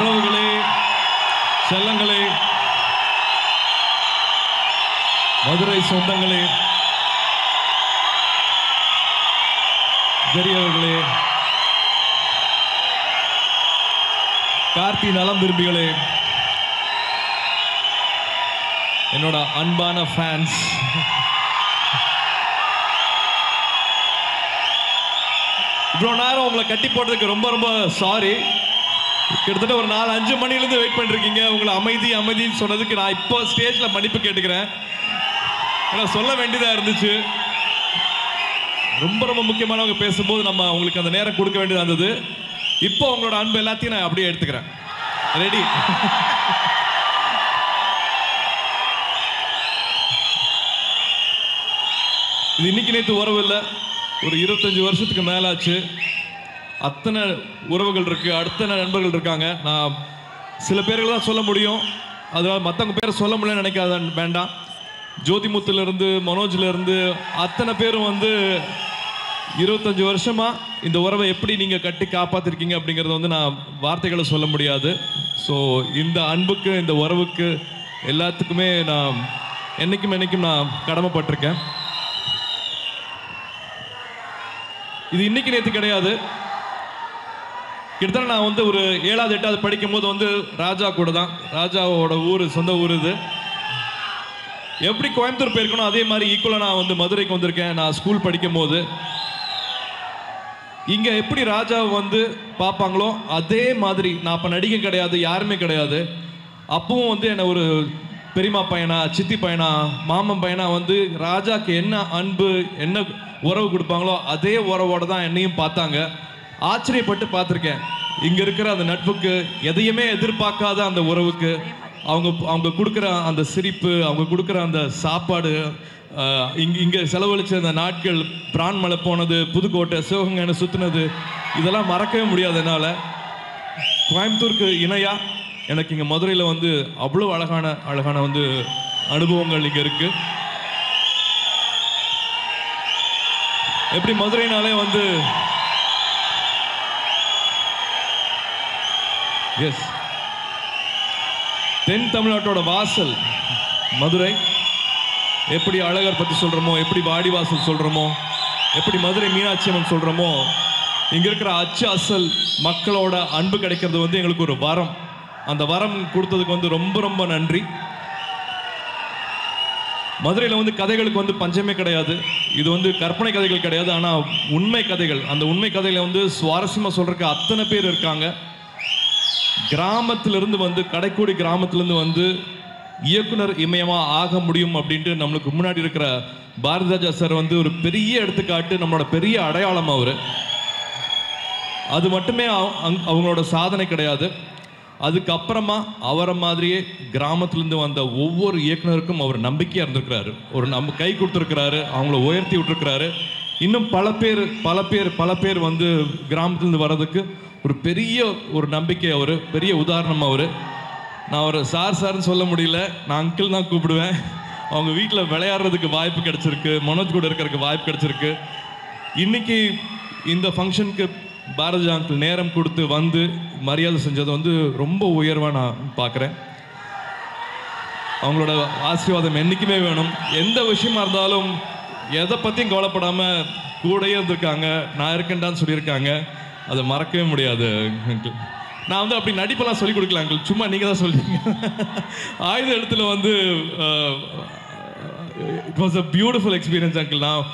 உறவுகளே செல்லங்களே மதுரை சொந்தங்களே பெரியவர்களே கார்த்தி நலம் விரும்பிகளே என்னோட அன்பான ஃபேன்ஸ் இவ்வளோ நேரம் உங்களை கட்டி போட்டதுக்கு ரொம்ப ரொம்ப சாரி கிட்டத்தட்ட ஒரு நாலு அஞ்சு மணிலேருந்து வெயிட் பண்ணிருக்கீங்க. உங்களை அமைதி அமைதின்னு சொன்னதுக்கு நான் இப்போ ஸ்டேஜில் மன்னிப்பு கேட்டுக்கிறேன். ஆனால் சொல்ல வேண்டியதாக இருந்துச்சு. ரொம்ப ரொம்ப முக்கியமானவங்க பேசும்போது நம்ம உங்களுக்கு அந்த நேரம் கொடுக்க வேண்டியதாக இருந்தது. இப்போ உங்களோட அன்பு எல்லாத்தையும் நான் அப்படியே எடுத்துக்கிறேன். ரெடி இது இன்னைக்கு நேற்று உறவு இல்லை. ஒரு இருபத்தஞ்சு வருஷத்துக்கு மேலாச்சு. அத்தனை உறவுகள் இருக்குது அத்தனை நண்பர்கள் இருக்காங்க. நான் சில பேர்கள் தான் சொல்ல முடியும். அதனால் மற்றவங்க பேரை சொல்ல முடியலன்னு நினைக்காத வேண்டாம். ஜோதிமுத்துலேருந்து மனோஜ்லேருந்து அத்தனை பேரும் வந்து இருபத்தஞ்சி வருஷமாக இந்த உறவை எப்படி நீங்கள் கட்டி காப்பாற்றிருக்கீங்க அப்படிங்கிறத வந்து நான் வார்த்தைகளை சொல்ல முடியாது. ஸோ இந்த அன்புக்கு இந்த உறவுக்கு எல்லாத்துக்குமே நான் என்னைக்கும் என்றைக்கும் நான் கடமைப்பட்டிருக்கேன். இது இன்னைக்கு நேற்று கிடையாது. கிட்டத்தட்ட நான் வந்து ஒரு ஏழாவது எட்டாவது படிக்கும் போது வந்து ராஜா கூட தான் ராஜாவோட ஊர் சொந்த ஊர் இது. எப்படி கோயம்புத்தூர் போயிருக்கணும் அதே மாதிரி ஈக்குவலாக நான் வந்து மதுரைக்கு வந்திருக்கேன். நான் ஸ்கூல் படிக்கும் போது இங்கே எப்படி ராஜாவை வந்து பார்ப்பாங்களோ அதே மாதிரி நான் அப்போ நடிகை கிடையாது யாருமே கிடையாது. அப்பவும் வந்து என்னை ஒரு பெரியம்மா பையனா சித்தி பையனா மாமன் பையனா வந்து ராஜாக்கு என்ன அன்பு என்ன உறவு கொடுப்பாங்களோ அதே உறவோட தான் என்னையும் பார்த்தாங்க. ஆச்சரியப்பட்டு பார்த்துருக்கேன். இங்கே இருக்கிற அந்த நட்புக்கு எதையுமே எதிர்பார்க்காத அந்த உறவுக்கு அவங்க அவங்க கொடுக்குற அந்த சிரிப்பு அவங்க கொடுக்குற அந்த சாப்பாடு இங்கே இங்க இங்க அந்த நாட்கள் பிரான்மலை போனது புதுக்கோட்டை சிவகங்கை சுற்றுனது இதெல்லாம் மறக்கவே முடியாது என்னால். கோயம்புத்தூருக்கு இணையா எனக்கு இங்கே மதுரையில் வந்து அவ்வளோ அழகான அழகான வந்து அனுபவங்கள் இங்கே இருக்கு. எப்படி மதுரைனாலே வந்து எஸ் தென் தமிழ்நாட்டோட வாசல் மதுரை. எப்படி அழகர் பற்றி சொல்கிறோமோ எப்படி வாடிவாசல் சொல்கிறோமோ எப்படி மதுரை மீனாட்சி அம்மன் சொல்கிறோமோ இங்கே இருக்கிற அச்சு அசல் மக்களோட அன்பு கிடைக்கிறது வந்து எங்களுக்கு ஒரு வரம். அந்த வரம் கொடுத்ததுக்கு வந்து ரொம்ப ரொம்ப நன்றி. மதுரையில் வந்து கதைகளுக்கு வந்து பஞ்சமே கிடையாது. இது வந்து கற்பனை கதைகள் கிடையாது ஆனால் உண்மை கதைகள். அந்த உண்மை கதையில் வந்து சுவாரஸ்யமாக சொல்கிறதுக்கு அத்தனை பேர் இருக்காங்க. கிராமத்திலிருந்து வந்து கடைக்கோடி கிராமத்திலிருந்து வந்து இயக்குனர் இமயமா ஆக முடியும் அப்படின்ட்டு நம்மளுக்கு முன்னாடி இருக்கிற பாரதிராஜா சார் வந்து ஒரு பெரிய எடுத்துக்காட்டு நம்மளோட பெரிய அடையாளம் அவர். அது மட்டுமே அவ- அவங்களோட சாதனை கிடையாது. அதுக்கப்புறமா அவரை மாதிரியே கிராமத்துலேருந்து வந்த ஒவ்வொரு இயக்குனருக்கும் அவர் நம்பிக்கையாக இருந்திருக்கிறாரு. ஒரு நம்ம கை கொடுத்துருக்கிறாரு அவங்கள உயர்த்தி விட்டுருக்கிறாரு. இன்னும் பல பேர் பல பேர் பல பேர் வந்து கிராமத்துலேருந்து வர்றதுக்கு ஒரு பெரிய ஒரு நம்பிக்கை அவர் பெரிய உதாரணம் அவர். நான் அவர் சார் சார்னு சொல்ல முடியல. நான் அங்கிள் தான் கூப்பிடுவேன். அவங்க வீட்டில் விளையாடுறதுக்கு வாய்ப்பு கிடச்சிருக்கு. மனோஜ் கூட இருக்கிறதுக்கு வாய்ப்பு கிடச்சிருக்கு. இன்னைக்கு இந்த ஃபங்க்ஷனுக்கு பாரதி அங்கிள் நேரம் கொடுத்து வந்து மரியாதை செஞ்சது வந்து ரொம்ப உயர்வாக நான் பார்க்குறேன். அவங்களோட ஆசீர்வாதம் என்றைக்குமே வேணும். எந்த விஷயமா இருந்தாலும் எதை பற்றியும் கவலைப்படாமல் கூடயே இருந்திருக்காங்க. நான் இருக்கேன்டான்னு சொல்லியிருக்காங்க. அதை மறக்கவே முடியாது நான் வந்து அப்படி நடிப்பெல்லாம் சொல்லிக் கொடுக்கல அங்கிள் சும்மா நீங்கள் தான் சொல்றீங்க. ஆயுத இடத்துல வந்து it was a beautiful experience uncle நான்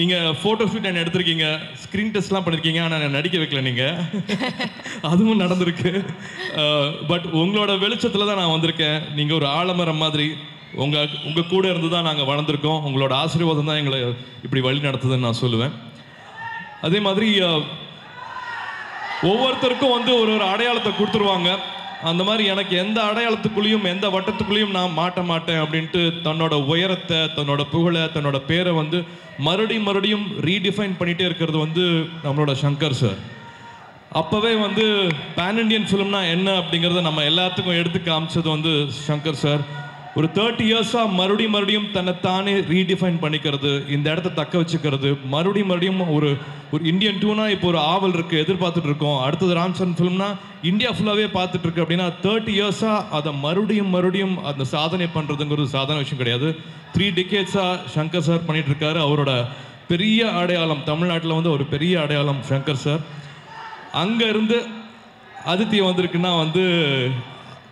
நீங்கள் ஃபோட்டோ ஷூட் என்ன எடுத்திருக்கீங்க? ஸ்க்ரீன் டெஸ்ட்லாம் பண்ணியிருக்கீங்க ஆனால் நான் நடிக்க வைக்கல நீங்கள் அதுவும் நடந்திருக்கு. பட் உங்களோட வெளிச்சத்தில் தான் நான் வந்திருக்கேன். நீங்கள் ஒரு ஆலமரம் மாதிரி உங்கள் உங்கள் கூட இருந்து தான் நாங்கள் வளர்ந்துருக்கோம். உங்களோட ஆசீர்வாதம் தான் எங்களை இப்படி வழி நடத்துதுன்னு நான் சொல்லுவேன். அதே மாதிரி ஒவ்வொருத்தருக்கும் வந்து ஒரு ஒரு அடையாளத்தை கொடுத்துருவாங்க. அந்த மாதிரி எனக்கு எந்த அடையாளத்துக்குள்ளேயும் எந்த வட்டத்துக்குள்ளேயும் நான் மாட்ட மாட்டேன் அப்படின்ட்டு தன்னோட உயரத்தை தன்னோட புகழை தன்னோட பேரை வந்து மறுபடியும் மறுபடியும் ரீடிஃபைன் பண்ணிகிட்டே இருக்கிறது வந்து நம்மளோட சங்கர் சார் அப்போவே வந்து பேன் இண்டியன் ஃபிலிம்னா என்ன அப்படிங்கிறத நம்ம எல்லாத்துக்கும் எடுத்து காமிச்சது வந்து சங்கர் சார் ஒரு தேர்ட்டி இயர்ஸாக மறுபடியும் மறுபடியும் தன்னைத்தானே ரீடிஃபைன் பண்ணிக்கிறது இந்த இடத்த தக்க வச்சுக்கிறது. மறுபடியும் மறுபடியும் ஒரு ஒரு இந்தியன் டூனா இப்போ ஒரு ஆவல் இருக்கு எதிர்பார்த்துட்டு இருக்கோம். அடுத்தது ராம்சன் ஃபிலிம்னா இந்தியா ஃபுல்லாகவே பார்த்துட்டு இருக்கு அப்படின்னா தேர்ட்டி இயர்ஸாக அதை மறுபடியும் மறுபடியும் அந்த சாதனை பண்ணுறதுங்கிறது சாதாரண விஷயம் கிடையாது. த்ரீ டிகேட்ஸாக சங்கர் சார் பண்ணிட்டு இருக்காரு. அவரோட பெரிய அடையாளம் தமிழ்நாட்டில் வந்து ஒரு பெரிய அடையாளம் சங்கர் சார் அங்கே இருந்து அதித்தி வந்திருக்குன்னா வந்து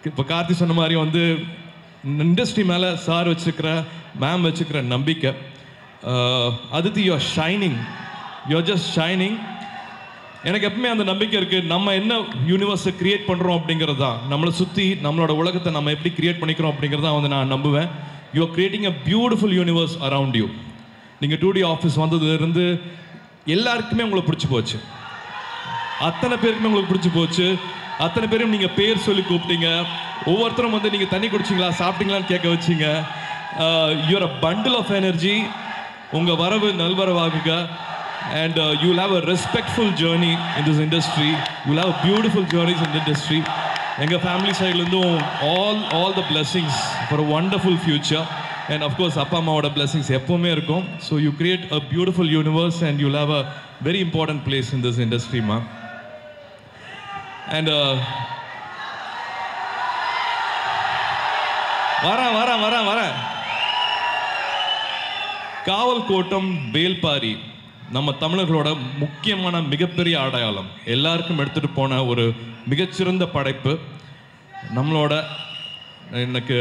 இப்போ கார்த்தி சொன்ன மாதிரி வந்து இண்டஸ்ட்ரி மேலே சார் வச்சுருக்கிற மேம் வச்சுக்கிற நம்பிக்கை. அஹ், Aditi you are shining you are just shining எனக்கு எப்பவுமே அந்த நம்பிக்கை இருக்குது நம்ம என்ன யூனிவர்ஸை கிரியேட் பண்ணுறோம் அப்படிங்கிறது தான். நம்மளை சுற்றி நம்மளோட உலகத்தை நம்ம எப்படி கிரியேட் பண்ணிக்கிறோம் அப்படிங்கிறத வந்து நான் நம்புவேன். You are creating a beautiful universe around you நீங்கள் டூ டி ஆஃபீஸ் வந்ததுலேருந்து எல்லாருக்குமே உங்களை பிடிச்சி போச்சு. அத்தனை பேருக்குமே உங்களுக்கு பிடிச்சி போச்சு. அத்தனை பேரும் நீங்கள் பேர் சொல்லி கூப்பிட்டீங்க. ஒவ்வொருத்தரும் வந்து நீங்கள் தண்ணி குடிச்சிங்களா சாப்பிட்டீங்களான்னு கேட்க வச்சீங்க. You are a bundle of energy உங்கள் வரவு நல்வரவாகுங்க. And you have a respectful journey in this industry you have beautiful journeys in industry எங்கள் family சைட்லேருந்தும் all all the blessings for a wonderful future and of course அப்பா அம்மாவோட blessings எப்பவுமே இருக்கும். So you create a beautiful universe and you have a very important place in this இண்டஸ்ட்ரிமா and uh, வரேன் வரேன் வரேன் வரேன். காவல் கோட்டம் வேல்பாரி நம்ம தமிழர்களோட முக்கியமான மிகப்பெரிய அடையாளம். எல்லாருக்கும் எடுத்துட்டு போன ஒரு மிகச்சிறந்த படைப்பு. நம்மளோட எனக்கு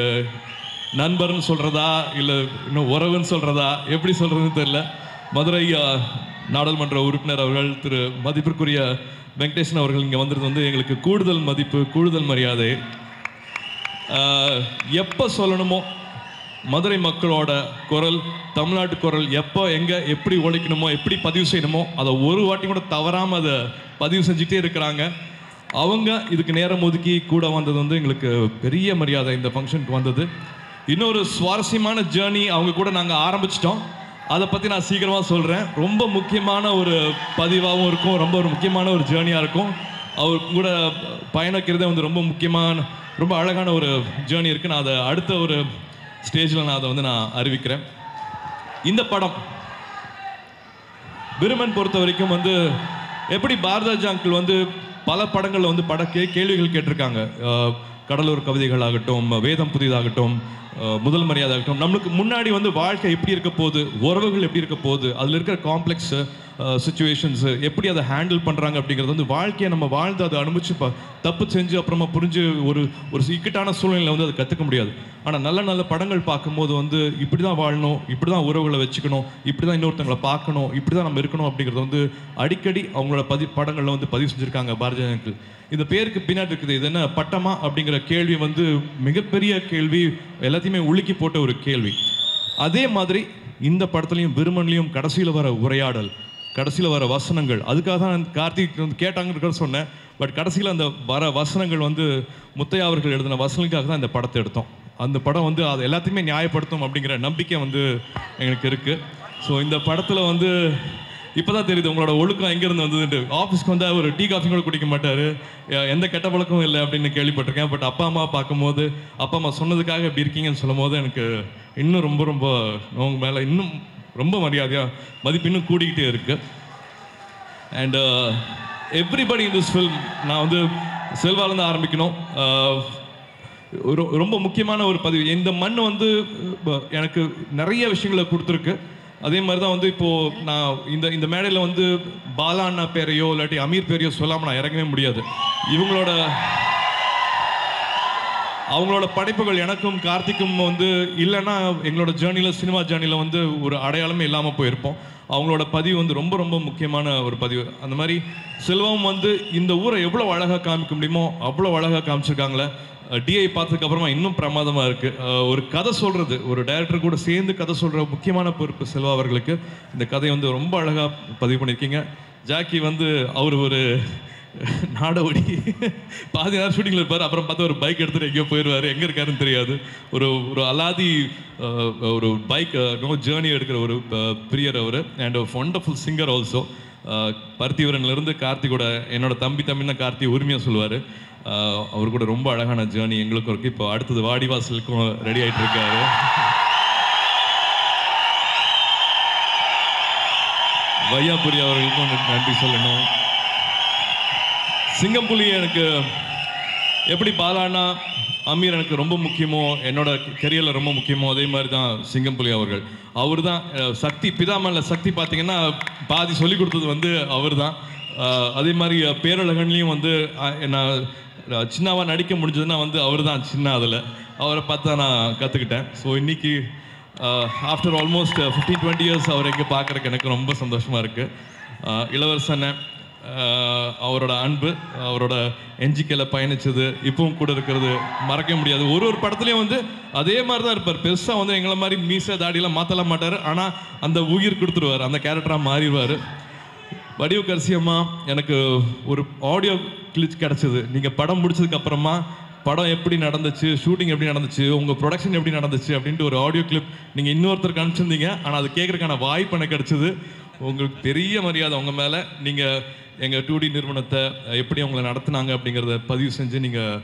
நண்பர்னு சொல்றதா இல்லை இன்னும் உறவுன்னு சொல்றதா எப்படி சொல்றதுன்னு தெரியல. மதுரை நாடாளுமன்ற உறுப்பினர் அவர்கள் திரு மதிப்பிற்குரிய வெங்கடேசன் அவர்கள் இங்கே வந்திருந்தது வந்து எங்களுக்கு கூடுதல் மதிப்பு கூடுதல் மரியாதை. எப்போ சொல்லணுமோ மதுரை மக்களோட குரல் தமிழ்நாட்டு குரல் எப்போ எங்கே எப்படி ஒழிக்கணுமோ எப்படி பதிவு செய்யணுமோ அதை ஒரு வாட்டி கூட தவறாமல் அதை பதிவு செஞ்சுட்டே இருக்கிறாங்க. அவங்க இதுக்கு நேரம் ஒதுக்கி கூட வந்தது வந்து எங்களுக்கு பெரிய மரியாதை இந்த ஃபங்க்ஷனுக்கு வந்தது. இன்னொரு சுவாரஸ்யமான ஜேர்னி அவங்க கூட நாங்கள் ஆரம்பிச்சிட்டோம். அதை பற்றி நான் சீக்கிரமாக சொல்கிறேன் ரொம்ப முக்கியமான ஒரு பதிவாகவும் இருக்கும். ரொம்ப ஒரு முக்கியமான ஒரு ஜேர்னியாக இருக்கும். அவர் கூட பயணிக்கிறதே வந்து ரொம்ப முக்கியமான ரொம்ப அழகான ஒரு ஜேர்னி இருக்குது நான் அதை அடுத்த ஒரு ஸ்டேஜில் நான் அதை வந்து நான் அறிவிக்கிறேன். இந்த படம் விருமன் பொறுத்த வரைக்கும் வந்து எப்படி பாரதாஜ் அங்கிள் வந்து பல படங்களில் வந்து பட கே கேள்விகள் கேட்டிருக்காங்க. கடலூர் கவிதைகள் ஆகட்டும் வேதம் புதிதாகட்டும் முதல் மரியாதை ஆகட்டும். நம்மளுக்கு முன்னாடி வந்து வாழ்க்கை எப்படி இருக்க போகுது உறவுகள் எப்படி இருக்க போகுது அதில் இருக்கிற காம்ப்ளெக்ஸ் சுச்சுவேஷன்ஸ் எப்படி அதை ஹேண்டில் பண்ணுறாங்க அப்படிங்கிறது வந்து வாழ்க்கையை நம்ம வாழ்ந்து அதை அனுபவிச்சு ப- தப்பு செஞ்சு அப்புறமா புரிஞ்சு ஒரு ஒரு இக்கட்டான சூழ்நிலையில் வந்து அதை கற்றுக்க முடியாது. ஆனால் நல்ல நல்ல படங்கள் பார்க்கும்போது வந்து இப்படி தான் வாழணும் இப்படி தான் உறவுகளை வச்சுக்கணும் இப்படி தான் இன்னொருத்தங்களை பார்க்கணும் இப்படி தான் நம்ம இருக்கணும் அப்படிங்கிறது வந்து அடிக்கடி அவங்களோட பதி படங்களில் வந்து பதிவு செஞ்சுருக்காங்க பாரதிய இந்த பேருக்கு பின்னாடி இருக்குது இது என்ன பட்டமா அப்படிங்கிற கேள்வி வந்து மிகப்பெரிய கேள்வி எல்லாத்தையும் எல்லாத்தையுமே உலுக்கி போட்ட ஒரு கேள்வி. அதே மாதிரி இந்த படத்துலையும் விருமன்லையும் கடைசியில் வர உரையாடல் கடைசியில் வர வசனங்கள் அதுக்காக தான் கார்த்திக் வந்து கேட்டாங்கன்னு சொன்னேன். பட் கடைசியில் அந்த வர வசனங்கள் வந்து முத்தையா அவர்கள் எழுதின வசனங்களுக்காக தான் இந்த படத்தை எடுத்தோம். அந்த படம் வந்து அது எல்லாத்தையுமே நியாயப்படுத்தும் அப்படிங்கிற நம்பிக்கை வந்து எங்களுக்கு இருக்குது ஸோ இந்த படத்தில் வந்து இப்போதான் தெரியுது உங்களோட ஒழுக்கம் எங்கேருந்து வந்ததுன்ட்டு. ஆஃபீஸ்க்கு வந்தால் ஒரு டீ காஃபி கூட குடிக்க மாட்டார். எந்த கெட்ட பழக்கமும் இல்லை அப்படின்னு கேள்விப்பட்டிருக்கேன். பட் அப்பா அம்மா பார்க்கும்போது அப்பா அம்மா சொன்னதுக்காக இப்படி இருக்கீங்கன்னு சொல்லும் போது எனக்கு இன்னும் ரொம்ப ரொம்ப உங்க மேலே இன்னும் ரொம்ப மரியாதையாக மதிப்பு இன்னும் கூடிக்கிட்டே இருக்குது and everybody in this film நான் வந்து செல்வாலேருந்து ஆரம்பிக்கணும். Uh, ஒரு- ரொம்ப முக்கியமான ஒரு பதிவு. இந்த மண் வந்து எனக்கு நிறைய விஷயங்களை கொடுத்துருக்கு. அதே மாதிரி தான் வந்து இப்போ நான் இந்த இந்த மேடையில் வந்து பாலா அண்ணா பேரையோ இல்லாட்டி அமீர் பேரையோ சொல்லாமல் நான் இறங்கவே முடியாது. இவங்களோட அவங்களோட படைப்புகள் எனக்கும் கார்த்திக்கும் வந்து இல்லைன்னா எங்களோட ஜேர்னியில் சினிமா ஜேர்னியில் வந்து ஒரு அடையாளமே இல்லாமல் போயிருப்போம். அவங்களோட பதிவு வந்து ரொம்ப ரொம்ப முக்கியமான ஒரு பதிவு. அந்த மாதிரி செல்வம் வந்து இந்த ஊரை எவ்வளோ அழகாக காமிக்க முடியுமோ அவ்வளோ அழகாக காமிச்சிருக்காங்களே. டிஐ பார்த்ததுக்கு அப்புறமா இன்னும் பிரமாதமாக இருக்குது ஒரு கதை சொல்கிறது ஒரு டைரக்டர் கூட சேர்ந்து கதை சொல்கிற முக்கியமான பொறுப்பு செல்வா அவர்களுக்கு. இந்த கதையை வந்து ரொம்ப அழகாக பதிவு பண்ணியிருக்கீங்க. ஜாக்கி வந்து அவர் ஒரு நாடோடி. பாதி நேரம் ஷூட்டிங்கில் இருப்பார். அப்புறம் பார்த்தா ஒரு பைக் எடுத்துட்டு எங்கேயோ போயிடுவார். எங்கே இருக்காருன்னு தெரியாது. ஒரு ஒரு அலாதி ஒரு பைக் நோ ஜேர்னி எடுக்கிற ஒரு பிரியர் அவர். And wonderful singer also ah, பருத்திவரன்லேருந்து கார்த்திகோட என்னோட தம்பி தம்பின்னா கார்த்தி உரிமையாக சொல்லுவார். அவர் கூட ரொம்ப அழகான ஜேர்னி எங்களுக்கும் இருக்குது இப்போ அடுத்தது வாடிவாசலுக்கும் ரெடி ஆகிட்டு இருக்காரு. வையாபுரி அவர்களுக்கும் நன்றி சொல்லணும். சிங்கம்புலி எனக்கு எப்படி பாலானா அமீர் எனக்கு ரொம்ப முக்கியமோ என்னோட கெரியரில் ரொம்ப முக்கியமோ அதே மாதிரி தான் சிங்கம்புலி அவர்கள். அவர் தான் சக்தி பிதாமல்ல சக்தி பார்த்தீங்கன்னா பாதி சொல்லி கொடுத்தது வந்து அவர் தான். அதே மாதிரி பேரழகன்லேயும் வந்து நான் சின்னாவாக நடிக்க முடிஞ்சதுன்னா வந்து அவர் தான் சின்ன அதில். அவரை பார்த்து தான் நான் கற்றுக்கிட்டேன் ஸோ இன்றைக்கி after almost fifteen twenty years அவர் எங்கே பார்க்குறக்கு எனக்கு ரொம்ப சந்தோஷமாக இருக்குது இளவரசனை அவரோட அன்பு அவரோட என்ஜிக்கையில் பயணிச்சது இப்பவும் கூட இருக்கிறது மறக்க முடியாது. ஒரு ஒரு படத்துலையும் வந்து அதே மாதிரி தான் இருப்பார். பெருசாக வந்து எங்களை மாதிரி மீசை தாடியெல்லாம் மாற்றலாம் மாட்டார். ஆனால் அந்த உயிர் கொடுத்துருவார் அந்த கேரக்டராக மாறிடுவார். வடிவு கரிசியம்மா எனக்கு ஒரு ஆடியோ கிளிச் கிடச்சிது. நீங்கள் படம் முடிச்சதுக்கப்புறமா படம் எப்படி நடந்துச்சு ஷூட்டிங் எப்படி நடந்துச்சு உங்கள் ப்ரொடக்ஷன் எப்படி நடந்துச்சு அப்படின்ட்டு ஒரு ஆடியோ கிளிப் நீங்கள் இன்னொருத்தருக்கு அனுப்பிச்சிருந்தீங்க. ஆனால் அது கேட்குறதுக்கான வாய்ப்பு எனக்கு கிடச்சிது. உங்களுக்கு பெரிய மரியாதை உங்கள் மேலே. நீங்கள் எங்கள் டூடி நிறுவனத்தை எப்படி அவங்கள நடத்துனாங்க அப்படிங்கிறத பதிவு செஞ்சு நீங்கள்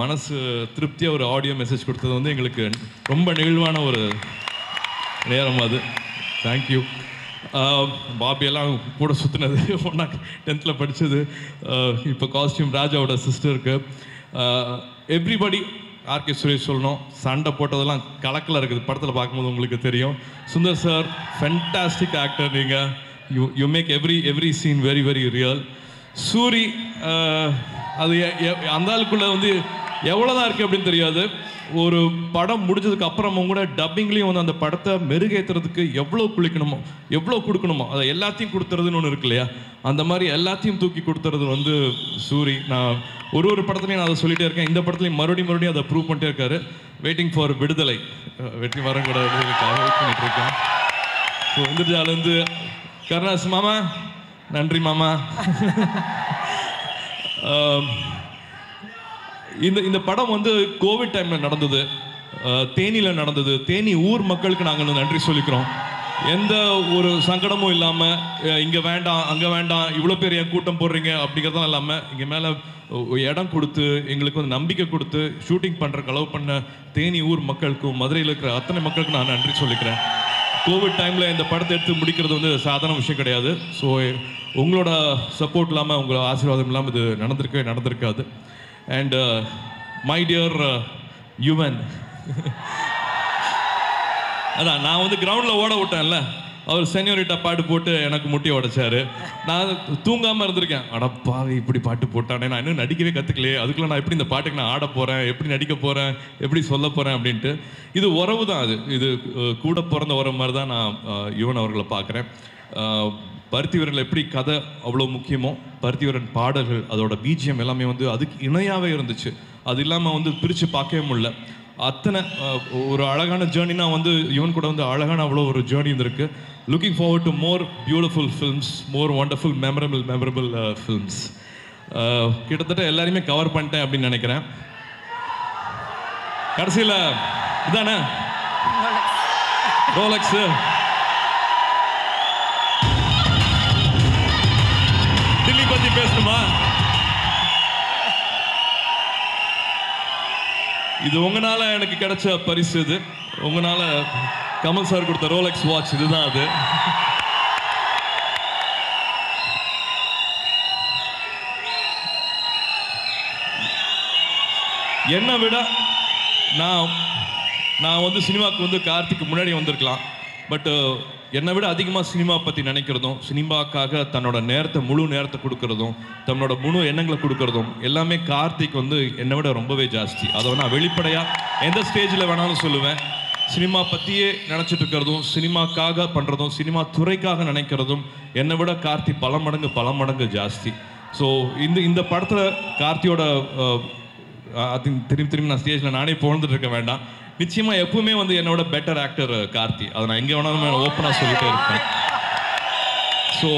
மனசு திருப்தியாக ஒரு ஆடியோ மெசேஜ் கொடுத்தது வந்து எங்களுக்கு ரொம்ப நெகிழ்வான ஒரு நேரம் அது. தேங்க்யூ பாபியெல்லாம் கூட சுற்றினது ஒன்றா டென்த்தில் படித்தது இப்போ காஸ்டியூம் ராஜாவோட சிஸ்டருக்கு எவ்ரிபடி ஆர்கே சுரேஷ் சொல்லணும். சண்டை போட்டதெல்லாம் கலக்கில் இருக்குது. படத்தில் பார்க்கும்போது உங்களுக்கு தெரியும். சுந்தர் சார் ஃபென்டாஸ்டிக் ஆக்டர் நீங்கள் you you make every every scene very very real Soori அது அந்த ஆளுக்குள்ளே வந்து எவ்வளோதான் இருக்குது அப்படின்னு தெரியாது. ஒரு படம் முடிஞ்சதுக்கு அப்புறமும் கூட டப்பிங்லேயும் வந்து அந்த படத்தை மெருகேற்றுறதுக்கு எவ்வளோ குளிக்கணுமோ எவ்வளோ கொடுக்கணுமோ அதை எல்லாத்தையும் கொடுத்துறதுன்னு ஒன்று இருக்கு இல்லையா? அந்த மாதிரி எல்லாத்தையும் தூக்கி கொடுத்துறது வந்து சூரி. நான் ஒரு ஒரு படத்துலையும் நான் அதை சொல்லிட்டே இருக்கேன். இந்த படத்துலையும் மறுபடியும் மறுபடியும் அதை ப்ரூவ் பண்ணிட்டே இருக்காரு. வெயிட்டிங் ஃபார் விடுதலை. வெற்றி வர கூட விடுதலைக்காக வெயிட் பண்ணிட்டு இருக்கேன். ஸோ இந்திரஜாலேருந்து கருணாஸ் மாமா நன்றி மாமா. இந்த இந்த படம் வந்து கோவிட் டைம்ல நடந்தது. தேனியில் தேனியில நடந்தது. தேனி ஊர் மக்களுக்கு நாங்கள் நன்றி சொல்லிக்கிறோம். எந்த ஒரு சங்கடமும் இல்லாம இங்கே இங்க வேண்டாம் அங்க வேண்டாம் இவ்வளோ பேர் ஏன் கூட்டம் போடுறீங்க? அப்படிங்கிறதும் இல்லாம இங்க மேல இடம் கொடுத்து எங்களுக்கு வந்து நம்பிக்கை கொடுத்து ஷூட்டிங் பண்றதுக்கு அளவு பண்ண தேனி ஊர் மக்களுக்கும் மதுரையில் இருக்கிற அத்தனை மக்களுக்கும் நான் நன்றி சொல்லிக்கிறேன். கோவிட் டைமில் இந்த படத்தை எடுத்து முடிக்கிறது வந்து சாதாரண விஷயம் கிடையாது. ஸோ உங்களோட சப்போர்ட் இல்லாமல் உங்களோட ஆசீர்வாதம் இல்லாமல் இது நடந்திருக்கவே நடந்திருக்காது. அண்ட் மை டியர் யுவன் அதான் நான் வந்து கிரவுண்டில் ஓட விட்டேன்ல. அவர் சென்யோரிட்டா பாட்டு போட்டு எனக்கு முட்டி உடைச்சாரு. நான் தூங்காமல் இருந்திருக்கேன். அடப்பா இப்படி பாட்டு போட்டானே. நான் இன்னும் நடிக்கவே கற்றுக்கலையே அதுக்குள்ள நான் எப்படி இந்த பாட்டுக்கு நான் ஆட போகிறேன் எப்படி நடிக்க போகிறேன் எப்படி சொல்ல போகிறேன் அப்படின்ட்டு. இது உறவு தான் அது. இது கூட பிறந்த உறவு மாதிரி தான் நான் யுவன் அவர்களை பார்க்குறேன். பருத்தி வீரர்கள் எப்படி கதை அவ்வளோ முக்கியமோ பருத்தி வீரன் பாடல்கள் அதோட பிஜிஎம் எல்லாமே வந்து அதுக்கு இணையாகவே இருந்துச்சு. அது இல்லாமல் வந்து பிரித்து பார்க்கவே முடியல. அத்தனை ஒரு அழகான ஜேர்னினா வந்து இவன் கூட வந்து அழகான அவ்வளோ ஒரு ஜேர்னி இருந்திருக்கு. Looking forward to more beautiful films more wonderful memorable memorable films கிட்டத்தட்ட எல்லாரையுமே கவர் பண்ணிட்டேன் அப்படின்னு நினைக்கிறேன். கடைசியில் இதானே? ரோலக்ஸு பேசணுமா இது உங்களால எனக்கு கிடைச்ச பரிசு இது. உங்களால கமல் சார் கொடுத்த ரோலெக்ஸ் வாட்ச் இதுதான் அது. என்னை விட நான் நான் வந்து சினிமாவுக்கு வந்து கார்த்திக்கு முன்னாடி வந்திருக்கலாம். பட்டு என்னை விட அதிகமாக சினிமா பற்றி நினைக்கிறதும் சினிமாக்காக தன்னோட நேரத்தை முழு நேரத்தை கொடுக்கறதும் தன்னோட முழு எண்ணங்களை கொடுக்கறதும் எல்லாமே கார்த்திக் வந்து என்னை விட ரொம்பவே ஜாஸ்தி அதை நான் வெளிப்படையாக எந்த ஸ்டேஜில் வேணாலும் சொல்லுவேன் சினிமா பற்றியே நினச்சிட்டு இருக்கிறதும் சினிமாக்காக பண்ணுறதும் சினிமா துறைக்காக நினைக்கிறதும் என்னை விட கார்த்தி பல மடங்கு பல மடங்கு ஜாஸ்தி ஸோ இந்த இந்த படத்தில் கார்த்தியோட அஹ், திரும்பி திரும்பி நான் ஸ்டேஜில் நானே புகழ்ந்துட்டு இருக்க வேண்டாம் நிச்சயமா எப்பவுமே வந்து என்னோட பெட்டர் ஆக்டர் கார்த்தி. அதை நான் எங்கே வேணாலும் ஓப்பனாக சொல்லிட்டே இருப்பேன். ஸோ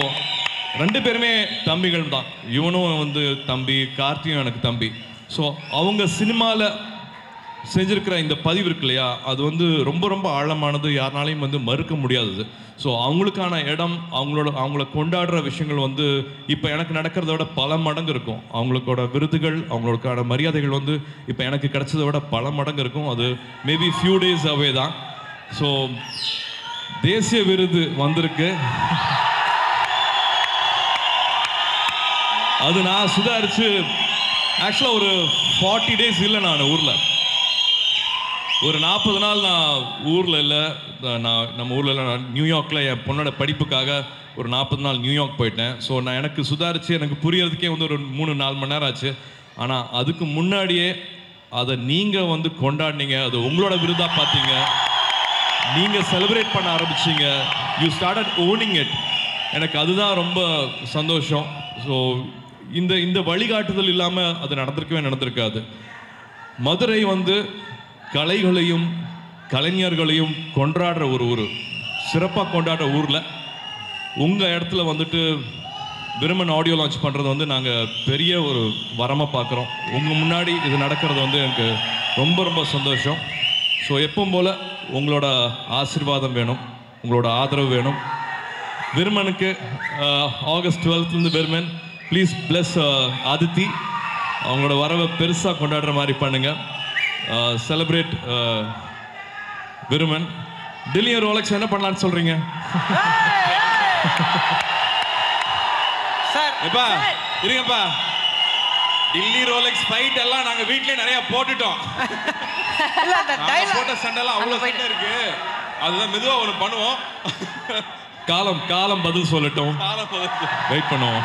ரெண்டு பேருமே தம்பிகள் தான். இவனும் வந்து தம்பி கார்த்தியும் எனக்கு தம்பி. ஸோ அவங்க சினிமாவில் செஞ்சிருக்கிற இந்த பதிவு இருக்கு இல்லையா அது வந்து ரொம்ப ரொம்ப ஆழமானது யாருனாலையும் வந்து மறுக்க முடியாதது. ஸோ அவங்களுக்கான இடம் அவங்களோட அவங்கள கொண்டாடுற விஷயங்கள் வந்து இப்போ எனக்கு நடக்கிறத விட பல மடங்கு இருக்கும். அவங்களுக்கோட விருதுகள் அவங்களுக்கான மரியாதைகள் வந்து இப்போ எனக்கு கிடைச்சதை விட பல மடங்கு இருக்கும். அது மேபி ஃபியூ டேஸ் அவே தான். ஸோ தேசிய விருது வந்திருக்கு. அது நான் சுதாரிச்சு ஆக்சுவலாக ஒரு ஃபார்ட்டி டேஸ் இல்லை நான் ஊரில். ஒரு நாற்பது நாள் நான் ஊரில் இல்லை. நான் நம்ம ஊரில் இல்லை. நான் நியூயார்க்கில் என் பொண்ணோட படிப்புக்காக ஒரு நாற்பது நாள் நியூயார்க் போயிட்டேன். ஸோ நான் எனக்கு சுதாரித்து எனக்கு புரியறதுக்கே வந்து ஒரு மூணு நாலு மணி நேரம் ஆச்சு. ஆனால் அதுக்கு முன்னாடியே அதை நீங்கள் வந்து கொண்டாடினீங்க. அது உங்களோட விருதாக பார்த்தீங்க. நீங்கள் செலிப்ரேட் பண்ண ஆரம்பிச்சீங்க. யூ ஸ்டார்டட் ஓனிங் இட் எனக்கு அதுதான் ரொம்ப சந்தோஷம். ஸோ இந்த இந்த வழிகாட்டுதல் இல்லாமல் அது நடந்திருக்கவே நடந்திருக்காது. மதுரை வந்து கலைகளையும் கலைஞர்களையும் கொண்டாடுற ஒரு ஊர். சிறப்பாக கொண்டாடுற ஊரில். உங்கள் இடத்துல வந்துட்டு விருமன் ஆடியோ லான்ச் பண்ணுறது வந்து நாங்கள் பெரிய ஒரு வரமாக பார்க்குறோம் உங்கள் முன்னாடி இது நடக்கிறது வந்து எனக்கு ரொம்ப ரொம்ப சந்தோஷம். ஸோ எப்பவும் போல் உங்களோட ஆசீர்வாதம் வேணும். உங்களோட ஆதரவு வேணும். விருமனுக்கு ஆகஸ்ட் டுவெல்த்லேருந்து விருமன் ப்ளீஸ் ப்ளஸ் ஆதித்தி. அவங்களோட வரவை பெருசாக கொண்டாடுற மாதிரி பண்ணுங்கள் செலிப்ரேட் விருமன் டெல்லியும் ரோலக்ஸ் என்ன பண்ணலான்னு சொல்கிறீங்க சார் எப்பா இருங்கப்பா. டில்லி ரோலெக்ஸ் ஃபைட் எல்லாம் நாங்க வீட்லயே நிறைய போட்டுட்டோம். போட்ட சண்டைலாம் அவ்வளவு சண்டை இருக்கு. அதுதான் மெதுவா ஒண்ணு பண்ணுவோம். காலம் காலம் பதில் சொல்லட்டும். காலம் பதில். வெயிட் பண்ணுவோம்.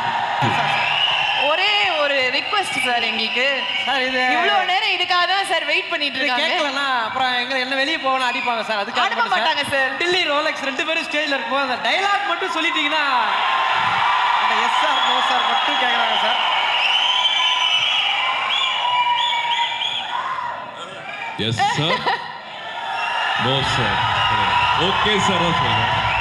ரிக்வெஸ்ட் சார் எங்களுக்கு. சார் இது இவ்வளவு நேரம் இதுக்காக தான் சார் வெயிட் பண்ணிட்டு இருக்காங்க. கேட்கலன்னா அப்புறம் எங்க என்ன வெளியே போகணும் அடிப்பாங்க சார் அதுக்காக அனுப்ப மாட்டாங்க சார். டில்லி ரோலெக்ஸ் ரெண்டு பேரும் ஸ்டேஜ்ல இருக்கும்போது அந்த டைலாக் மட்டும் சொல்லிட்டீங்கன்னா அந்த எஸ் சார் நோ சார் மட்டும் கேக்குறாங்க sir yes sir no sir okay sir சொல்லுங்க